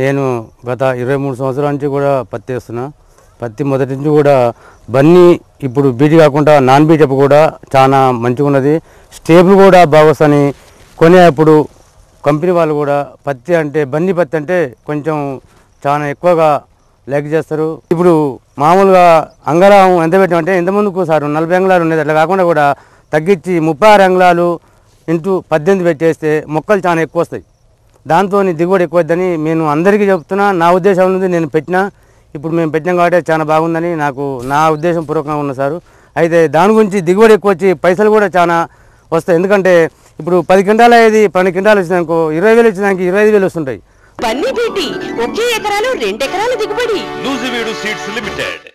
నేను గత ఇరవై మూడు సంవత్సరాల నుంచి కూడా పత్తి వేస్తున్నా. పత్తి మొదటి నుంచి కూడా బన్నీ ఇప్పుడు బీటి కాకుండా నాన్ బీటప్ కూడా చాలా మంచిగా ఉన్నది. స్టేబుల్ కూడా బాగొస్తని కొనేటప్పుడు కంపెనీ వాళ్ళు కూడా పత్తి అంటే బన్నీ పత్తి అంటే కొంచెం చాలా ఎక్కువగా లైక్ చేస్తారు. ఇప్పుడు మామూలుగా అంగళం ఎంత పెట్టామంటే ఇంతకుముందుకు సార్ నలభై అంగుళాలు ఉండేది. అట్లా కాకుండా కూడా తగ్గించి ముప్పై ఆరు అంగుళాలు ఇంటూ పద్దెనిమిది పెట్టేస్తే మొక్కలు చాలా ఎక్కువ వస్తాయి. దాంతో దిగుబడి ఎక్కువ వద్దని నేను అందరికీ చెప్తున్నా. నా ఉద్దేశం ఉంది నేను పెట్టినా. ఇప్పుడు మేము పెట్టినాం కాబట్టి చాలా బాగుందని నాకు నా ఉద్దేశం పూర్వకంగా ఉన్న సారు. అయితే దాని గురించి దిగుబడి ఎక్కువ వచ్చి పైసలు కూడా చాలా వస్తాయి. ఎందుకంటే ఇప్పుడు పది క్వింటాలు అయ్యేది పన్నెండు క్వింటాలు వచ్చినాకో ఇరవై వేలు వచ్చినాక ఇరవై ఐదు వేలు వస్తుంటాయి. బన్నీ బీటీ ఒకే ఎకరాలు రెండెకరాల దిగుబడి. Nuziveedu Seeds Limited.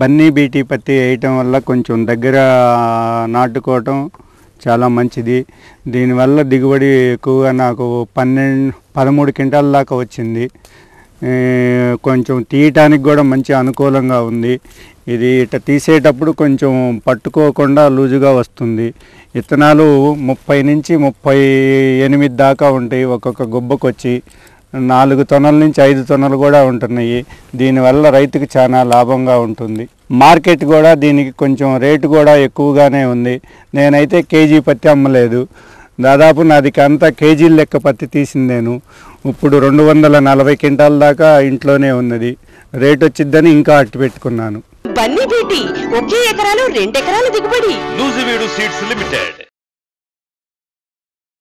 Bunny BT పత్తి వేయటం వల్ల కొంచెం దగ్గర నాటుకోవటం చాలా మంచిది. దీనివల్ల దిగుబడి ఎక్కువగా నాకు పన్నెండు పదమూడు క్వింటాల దాకా వచ్చింది. కొంచెం తీయటానికి కూడా మంచి అనుకూలంగా ఉంది. ఇది ఇట తీసేటప్పుడు కొంచెం పట్టుకోకుండా లూజుగా వస్తుంది. విత్తనాలు ముప్పై నుంచి ముప్పై ఎనిమిది దాకా ఉంటాయి ఒక్కొక్క గుబ్బకొచ్చి. నాలుగు తొనల నుంచి ఐదు తొనలు కూడా ఉంటున్నాయి. దీనివల్ల రైతుకి చాలా లాభంగా ఉంటుంది. మార్కెట్ కూడా దీనికి కొంచెం రేటు కూడా ఎక్కువగానే ఉంది. నేనైతే కేజీ పత్తి అమ్మలేదు. దాదాపు నాది అంతా కేజీల లెక్క పత్తి తీసింది నేను. ఇప్పుడు రెండు వందల నలభై క్వింటాల దాకా ఇంట్లోనే ఉన్నది. రేట్ వచ్చిద్దని ఇంకా అట్టి పెట్టుకున్నాను. బన్నీ బీటీ ఒకే ఎకరాలు రెండెకరాల దిగుబడి. Nuziveedu Seeds Limited.